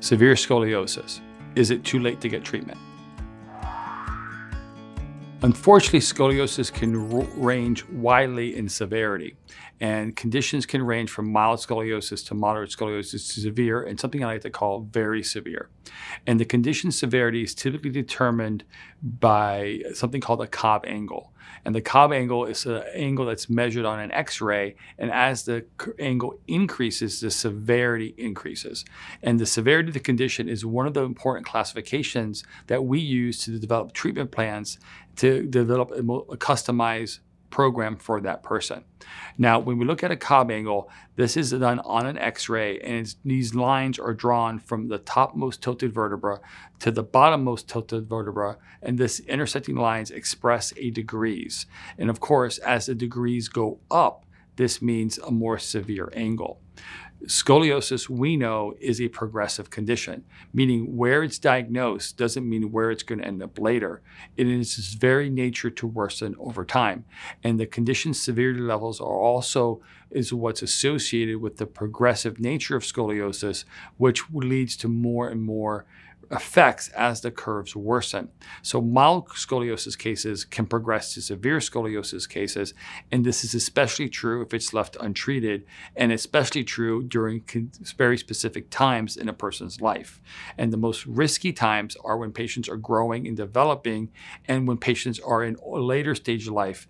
Severe scoliosis. Is it too late to get treatment? Unfortunately, scoliosis can range widely in severity, and conditions can range from mild scoliosis to moderate scoliosis to severe, and something I like to call very severe. And the condition severity is typically determined by something called a Cobb angle. And the Cobb angle is an angle that's measured on an X-ray, and as the angle increases, the severity increases. And the severity of the condition is one of the important classifications that we use to develop treatment plans to develop a, customized program for that person. Now, when we look at a Cobb angle, this is done on an x-ray and these lines are drawn from the topmost tilted vertebra to the bottommost tilted vertebra and this intersecting lines express a degrees. And of course, as the degrees go up, this means a more severe angle. Scoliosis, we know, is a progressive condition, meaning where it's diagnosed doesn't mean where it's going to end up later. It is its very nature to worsen over time. And the condition's severity levels are also is what's associated with the progressive nature of scoliosis, which leads to more and more effects as the curves worsen. So mild scoliosis cases can progress to severe scoliosis cases, and this is especially true if it's left untreated, and especially true during very specific times in a person's life. And the most risky times are when patients are growing and developing, and when patients are in a later stage of life,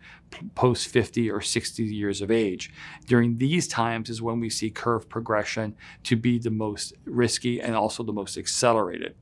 post 50 or 60 years of age. During these times is when we see curve progression to be the most risky and also the most accelerated.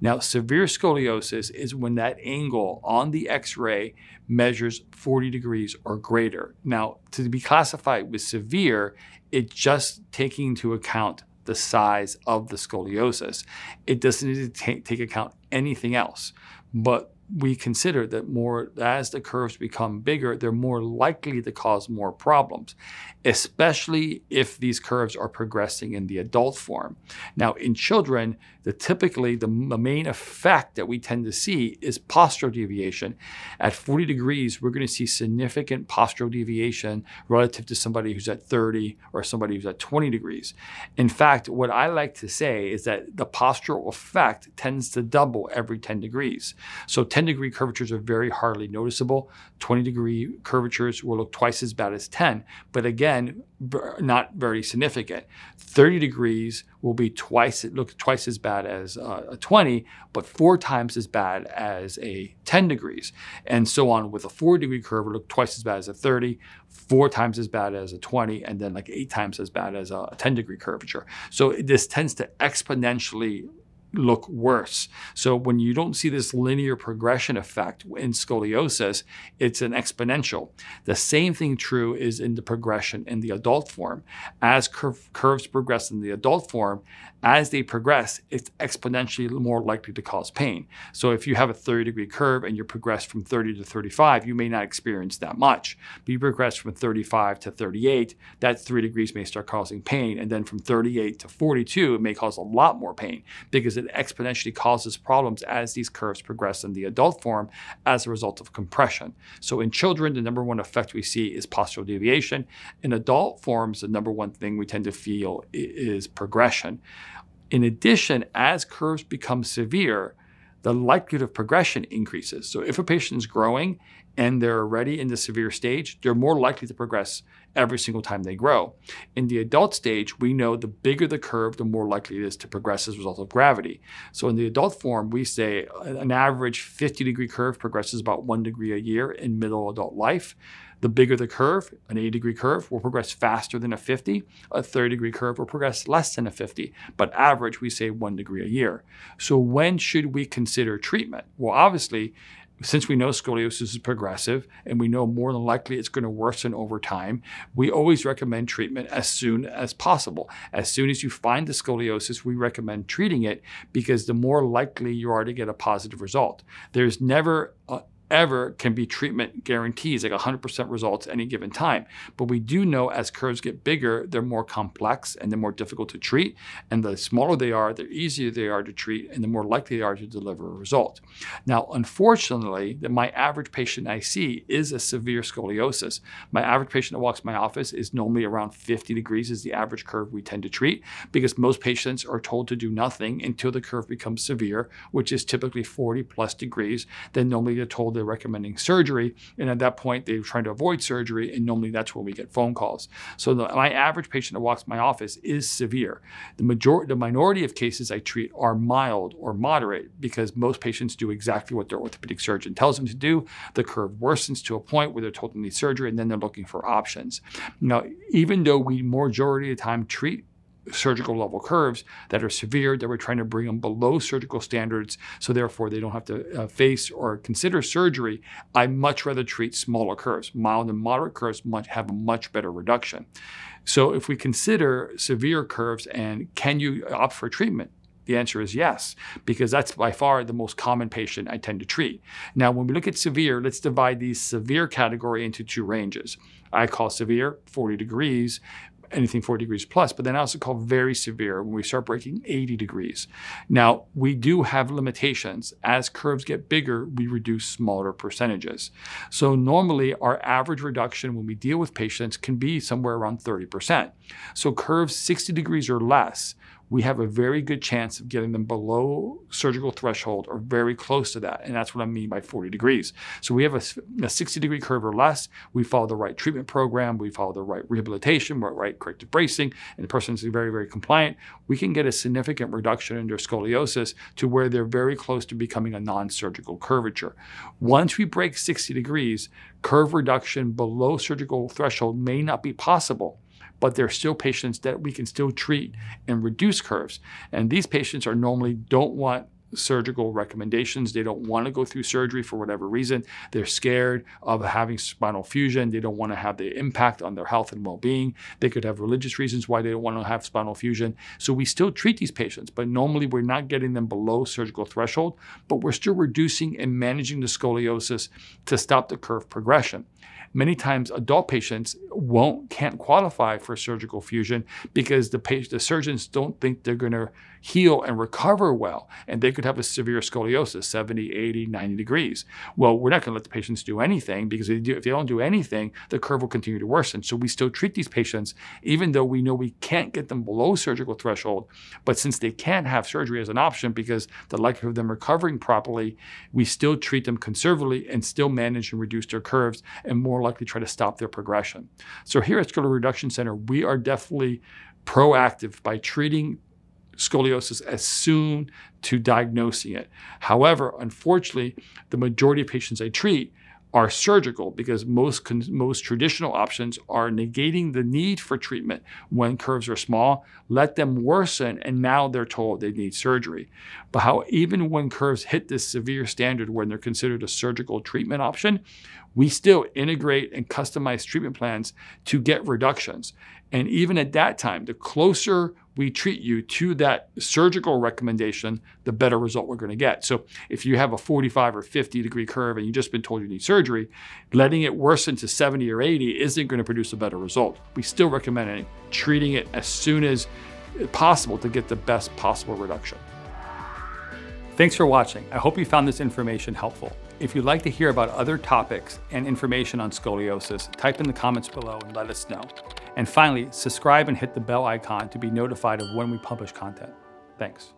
Now, severe scoliosis is when that angle on the x-ray measures 40 degrees or greater. Now, to be classified with severe, it's just taking into account the size of the scoliosis. It doesn't need to take, take account anything else. But we consider that more as the curves become bigger, they're more likely to cause more problems, especially if these curves are progressing in the adult form. Now, in children, the typically the, the main effect that we tend to see is postural deviation. At 40 degrees, we're going to see significant postural deviation relative to somebody who's at 30 or somebody who's at 20 degrees. In fact, what I like to say is that the postural effect tends to double every 10 degrees. So 10 degree curvatures are very hardly noticeable. 20 degree curvatures will look twice as bad as 10, but again, not very significant. 30 degrees will be twice, it looks twice as bad as uh, a 20, but four times as bad as a 10 degrees. And so on with a four degree curve, it look twice as bad as a 30, four times as bad as a 20, and then like eight times as bad as a 10 degree curvature. So this tends to exponentially look worse. So when you don't see this linear progression effect in scoliosis, it's an exponential. The same thing true is in the progression in the adult form. As curve, curves progress in the adult form, as they progress, it's exponentially more likely to cause pain. So if you have a 30 degree curve and you progress from 30 to 35, you may not experience that much. But you progress from 35 to 38, that three degrees may start causing pain. And then from 38 to 42, it may cause a lot more pain because it exponentially causes problems as these curves progress in the adult form as a result of compression. So in children, the number one effect we see is postural deviation. In adult forms, the number one thing we tend to feel is progression. In addition, as curves become severe, the likelihood of progression increases. So if a patient is growing and they're already in the severe stage, they're more likely to progress every single time they grow. In the adult stage, we know the bigger the curve, the more likely it is to progress as a result of gravity. So in the adult form, we say an average 50 degree curve progresses about one degree a year in middle adult life. The bigger the curve, an 80 degree curve will progress faster than a 50. A 30 degree curve will progress less than a 50. But average, we say one degree a year. So when should we consider treatment? Well, obviously, since we know scoliosis is progressive and we know more than likely it's going to worsen over time, we always recommend treatment as soon as possible. As soon as you find the scoliosis, we recommend treating it because the more likely you are to get a positive result. There's never a, ever can be treatment guarantees, like 100% results any given time. But we do know as curves get bigger, they're more complex and they're more difficult to treat. And the smaller they are, the easier they are to treat and the more likely they are to deliver a result. Now, unfortunately, that my average patient I see is a severe scoliosis. My average patient that walks my office is normally around 50 degrees is the average curve we tend to treat because most patients are told to do nothing until the curve becomes severe, which is typically 40 plus degrees. Then normally they're told they're recommending surgery. And at that point, they're trying to avoid surgery. And normally that's when we get phone calls. So the, my average patient that walks my office is severe. The majority, the minority of cases I treat are mild or moderate because most patients do exactly what their orthopedic surgeon tells them to do. The curve worsens to a point where they're told they need surgery and then they're looking for options. Now, even though we majority of the time treat surgical level curves that are severe, that we're trying to bring them below surgical standards, so therefore they don't have to uh, face or consider surgery. I much rather treat smaller curves. Mild and moderate curves much, have a much better reduction. So if we consider severe curves and can you opt for treatment, the answer is yes, because that's by far the most common patient I tend to treat. Now, when we look at severe, let's divide the severe category into two ranges. I call severe 40 degrees, anything 40 degrees plus, but then I also call very severe when we start breaking 80 degrees. Now, we do have limitations. As curves get bigger, we reduce smaller percentages. So normally our average reduction when we deal with patients can be somewhere around 30%. So curves 60 degrees or less, we have a very good chance of getting them below surgical threshold or very close to that. And that's what I mean by 40 degrees. So we have a, a 60 degree curve or less. We follow the right treatment program. We follow the right rehabilitation, we're right corrective bracing, and the person is very, very compliant. We can get a significant reduction in their scoliosis to where they're very close to becoming a non-surgical curvature. Once we break 60 degrees, curve reduction below surgical threshold may not be possible but there are still patients that we can still treat and reduce curves. And these patients are normally don't want surgical recommendations. They don't want to go through surgery for whatever reason. They're scared of having spinal fusion. They don't want to have the impact on their health and well being. They could have religious reasons why they don't want to have spinal fusion. So we still treat these patients, but normally we're not getting them below surgical threshold, but we're still reducing and managing the scoliosis to stop the curve progression. Many times adult patients won't can't qualify for surgical fusion because the patient, the surgeons don't think they're going to heal and recover well and they could have a severe scoliosis 70 80 90 degrees well we're not going to let the patients do anything because if they, do, if they don't do anything the curve will continue to worsen so we still treat these patients even though we know we can't get them below surgical threshold but since they can't have surgery as an option because the likelihood of them recovering properly we still treat them conservatively and still manage and reduce their curves and more likely try to stop their progression. So here at Scoliosis Reduction Center, we are definitely proactive by treating scoliosis as soon to diagnosing it. However, unfortunately, the majority of patients I treat are surgical because most most traditional options are negating the need for treatment when curves are small, let them worsen, and now they're told they need surgery. But how even when curves hit this severe standard when they're considered a surgical treatment option, we still integrate and customize treatment plans to get reductions. And even at that time, the closer we treat you to that surgical recommendation, the better result we're going to get. So if you have a 45 or 50 degree curve and you've just been told you need surgery, letting it worsen to 70 or 80 isn't going to produce a better result. We still recommend treating it as soon as possible to get the best possible reduction. Thanks for watching. I hope you found this information helpful. If you'd like to hear about other topics and information on scoliosis, type in the comments below and let us know. And finally, subscribe and hit the bell icon to be notified of when we publish content. Thanks.